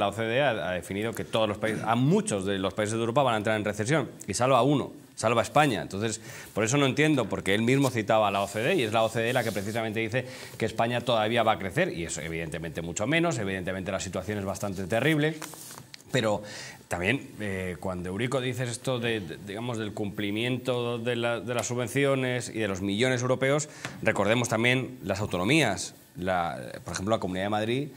La OCDE ha, definido que todos los países, a muchos de los países de Europa van a entrar en recesión y salva a uno, salva España. Entonces, por eso no entiendo, porque él mismo citaba a la OCDE y es la OCDE la que precisamente dice que España todavía va a crecer y eso evidentemente mucho menos, evidentemente la situación es bastante terrible. Pero también eh, cuando Eurico dice esto de, digamos, del cumplimiento de, de, las subvenciones y de los millones europeos, recordemos también las autonomías. La, por ejemplo, la Comunidad de Madrid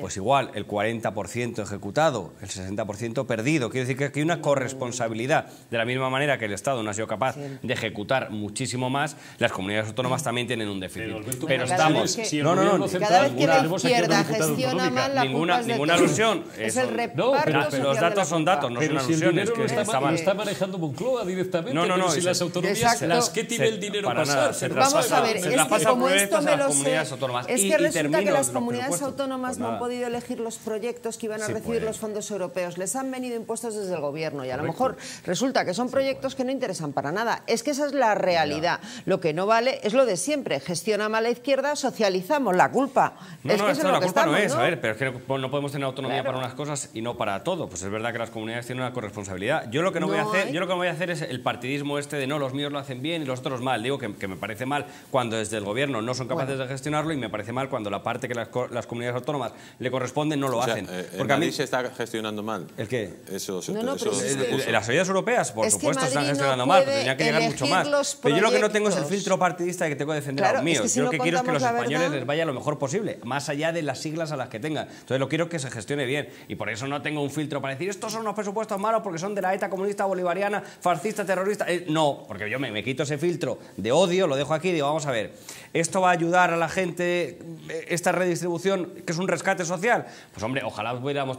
pues igual, el 40% ejecutado, el 60% perdido. Quiere decir que hay una corresponsabilidad. De la misma manera que el Estado no ha sido capaz de ejecutar muchísimo más, las comunidades autónomas también tienen un déficit. Pero, estamos... no, no, no. Cada vez que la izquierda gestiona mal la ninguna, ninguna alusión. Es el reparto pero, los datos son datos, no son alusiones. que está, lo está manejando Moncloa directamente. No, no, no. si las autonomías, las que tiene el dinero pasar. Vamos a ver, es que como esto me lo sé, es que resulta que las comunidades autónomas no han podido elegir los proyectos que iban a recibir los fondos europeos. Les han venido impuestos desde el gobierno y a lo mejor resulta que son proyectos que no interesan para nada. Es que esa es la realidad. Lo que no vale es lo de siempre. Gestiona mal la izquierda, socializamos la culpa. No, es no, que esto la culpa no es, a ver, pero es que no podemos tener autonomía para unas cosas y no para todo. Pues es verdad que las comunidades tienen una corresponsabilidad. Yo lo que no, voy a hacer, yo lo que voy a hacer es el partidismo este de no, los míos lo hacen bien y los otros mal. Digo que, me parece mal cuando desde el gobierno no son capaces de gestionarlo y me parece mal cuando la parte que las, las comunidades autónomas le corresponde no lo hacen. Eh, porque a mí se está gestionando mal. ¿El qué? Eso, las ayudas europeas, por supuesto, se están gestionando mal, pero tenía que llegar mucho más. Pero yo lo que no tengo es el filtro partidista de que tengo que defender a los míos. yo lo que quiero es que los españoles les vaya lo mejor posible, más allá de las siglas a las que tengan. Entonces lo quiero que se gestione bien. Y por eso no tengo un filtro para decir estos son unos presupuestos malos porque son de la ETA comunista bolivariana, fascista, terrorista. Eh, no, porque yo me, me quito ese filtro de odio, lo dejo aquí y digo, vamos a ver, ¿esto va a ayudar a la gente, esta redistribución, que es un rescate social? Pues hombre, ojalá pudiéramos tener